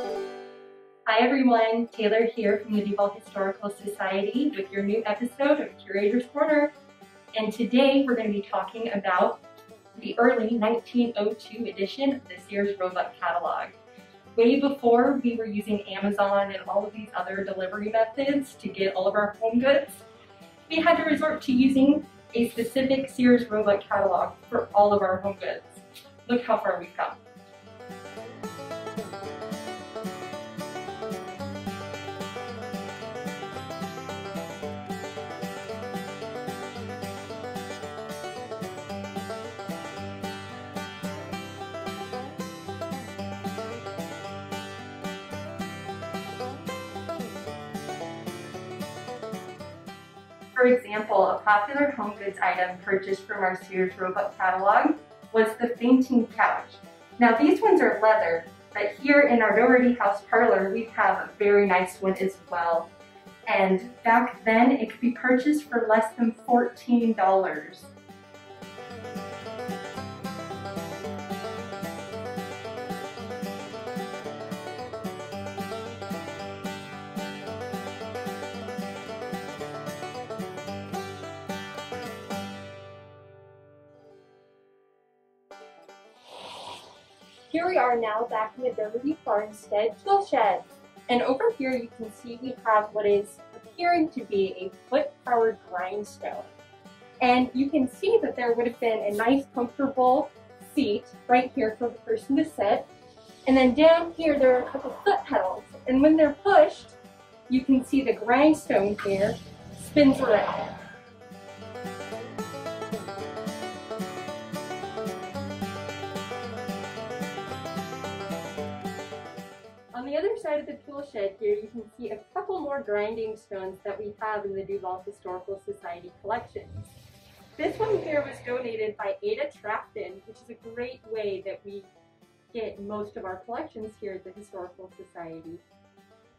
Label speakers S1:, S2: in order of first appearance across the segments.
S1: Hi everyone, Taylor here from the Duvall Historical Society with your new episode of Curator's Corner. And today we're going to be talking about the early 1902 edition of the Sears Roebuck catalog. Way before we were using Amazon and all of these other delivery methods to get all of our home goods, we had to resort to using a specific Sears Roebuck catalog for all of our home goods. Look how far we've come. For example, a popular home goods item purchased from our Sears Roebuck catalog was the fainting couch. Now these ones are leather, but here in our Dougherty House parlor, we have a very nice one as well. And back then, it could be purchased for less than $14.
S2: Here we are now back in the Dougherty Farmstead tool shed. And over here you can see we have what is appearing to be a foot-powered grindstone. And you can see that there would have been a nice comfortable seat right here for the person to sit. And then down here there are a couple foot pedals. And when they're pushed, you can see the grindstone here spins around. Other side of the tool shed here, you can see a couple more grinding stones that we have in the Duvall Historical Society collections. This one here was donated by Ada Trafton, which is a great way that we get most of our collections here at the Historical Society.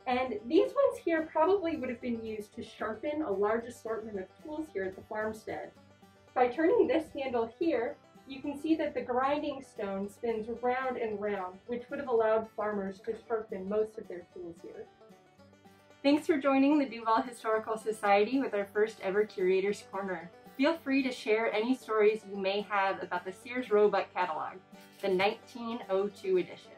S2: And these ones here probably would have been used to sharpen a large assortment of tools here at the farmstead. By turning this handle here, you can see that the grinding stone spins round and round, which would have allowed farmers to sharpen most of their tools here. Thanks for joining the Duvall Historical Society with our first ever Curator's Corner. Feel free to share any stories you may have about the Sears Roebuck catalog, the 1902 edition.